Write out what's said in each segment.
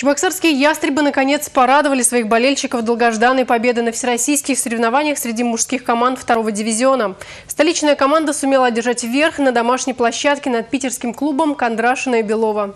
Чебоксарские ястребы наконец порадовали своих болельщиков долгожданной победы на всероссийских соревнованиях среди мужских команд второго дивизиона. Столичная команда сумела одержать верх на домашней площадке над питерским клубом Кондрашина и Белова.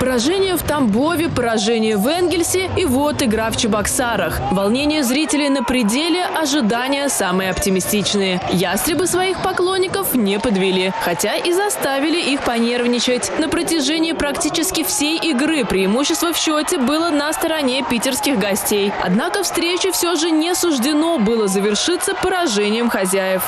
Поражение в Тамбове, поражение в Энгельсе и вот игра в Чебоксарах. Волнение зрителей на пределе, ожидания самые оптимистичные. Ястребы своих поклонников не подвели, хотя и заставили их понервничать. На протяжении практически всей игры преимущество в счете было на стороне питерских гостей. Однако встрече все же не суждено было завершиться поражением хозяев.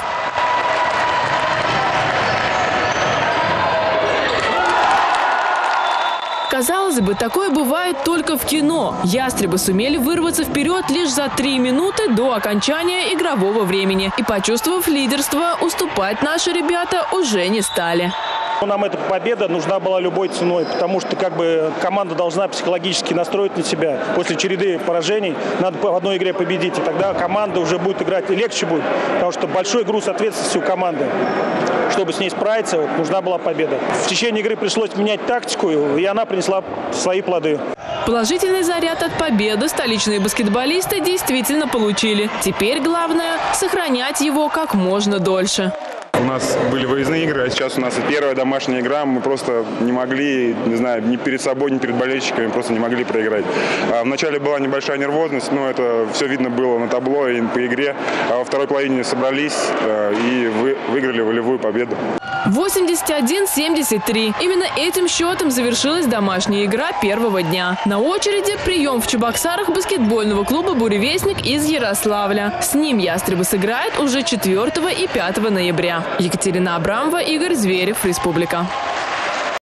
Казалось бы, такое бывает только в кино. Ястребы сумели вырваться вперед лишь за три минуты до окончания игрового времени. И почувствовав лидерство, уступать наши ребята уже не стали. Нам эта победа нужна была любой ценой, потому что как бы команда должна психологически настроить на себя. После череды поражений надо в одной игре победить, и тогда команда уже будет играть и легче будет, потому что большой груз ответственности у команды. Чтобы с ней справиться, нужна была победа. В течение игры пришлось менять тактику, и она принесла свои плоды. Положительный заряд от победы столичные баскетболисты действительно получили. Теперь главное – сохранять его как можно дольше. У нас были выездные игры, а сейчас у нас первая домашняя игра. Мы просто не могли, не знаю, ни перед собой, ни перед болельщиками, просто не могли проиграть. А вначале была небольшая нервозность, но это все видно было на табло и по игре. А во второй половине собрались э, и выиграли волевую победу. 81-73. Именно этим счетом завершилась домашняя игра первого дня. На очереди прием в Чебоксарах баскетбольного клуба «Буревестник» из Ярославля. С ним ястребы сыграют уже 4 и 5 ноября. Екатерина Абрамова, Игорь Зверев, Республика.